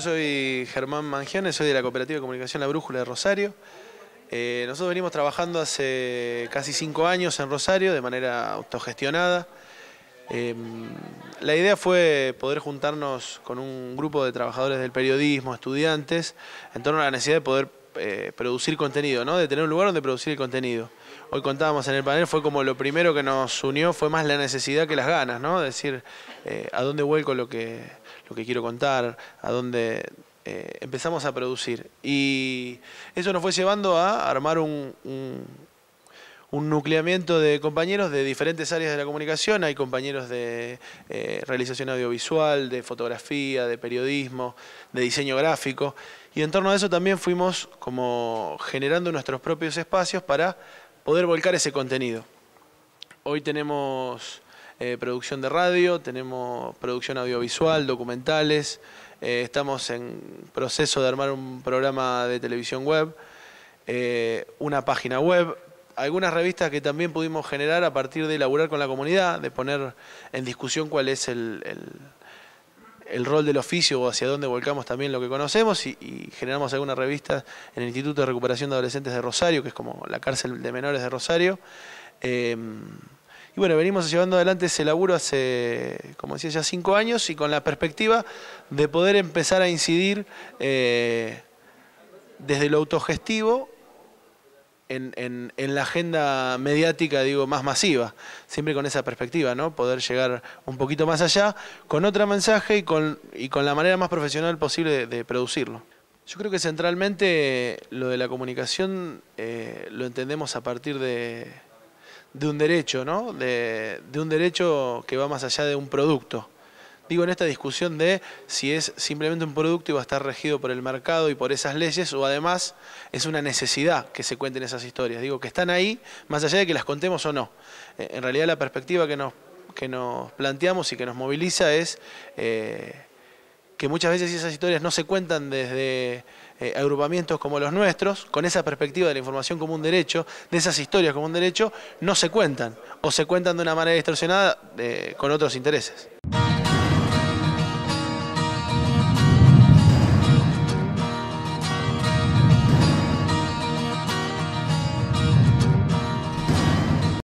yo soy Germán Mangione, soy de la Cooperativa de Comunicación La Brújula de Rosario. Eh, nosotros venimos trabajando hace casi cinco años en Rosario de manera autogestionada. Em, la idea fue poder juntarnos con un grupo de trabajadores del periodismo, estudiantes, en torno a la necesidad de poder eh, producir contenido, ¿no? de tener un lugar donde producir el contenido. Hoy contábamos en el panel, fue como lo primero que nos unió, fue más la necesidad que las ganas, ¿no? decir, eh, a dónde vuelco lo que, lo que quiero contar, a dónde eh, empezamos a producir. Y eso nos fue llevando a armar un, un, nucleamiento de compañeros de diferentes áreas de la comunicación. Hay compañeros de eh, realización audiovisual, de fotografía, de periodismo, de diseño gráfico. Y en torno a eso también fuimos como generando nuestros propios espacios para poder volcar ese contenido. Hoy tenemos eh, producción de radio, tenemos producción audiovisual, documentales, eh, estamos en proceso de armar un programa de televisión web, eh, una página web, algunas revistas que también pudimos generar a partir de elaborar con la comunidad, de poner en discusión cuál es el, el, rol del oficio o hacia dónde volcamos también lo que conocemos y, generamos algunas revistas en el Instituto de Recuperación de Adolescentes de Rosario, que es como la cárcel de menores de Rosario. Y bueno, venimos llevando adelante ese laburo hace, como decía, ya cinco años y con la perspectiva de poder empezar a incidir eh, desde lo autogestivo en, la agenda mediática, digo, más masiva, siempre con esa perspectiva, ¿no? Poder llegar un poquito más allá con otro mensaje y con, y con la manera más profesional posible de, producirlo. Yo creo que centralmente lo de la comunicación eh, lo entendemos a partir de, de un derecho, ¿no? De, un derecho que va más allá de un producto. Digo, en esta discusión de si es simplemente un producto y va a estar regido por el mercado y por esas leyes, o además es una necesidad que se cuenten esas historias. Digo, que están ahí, más allá de que las contemos o no. Eh, en realidad la perspectiva que nos, que nos planteamos y que nos moviliza es eh, que muchas veces esas historias no se cuentan desde eh, agrupamientos como los nuestros, con esa perspectiva de la información como un derecho, de esas historias como un derecho, no se cuentan o se cuentan de una manera distorsionada con otros intereses.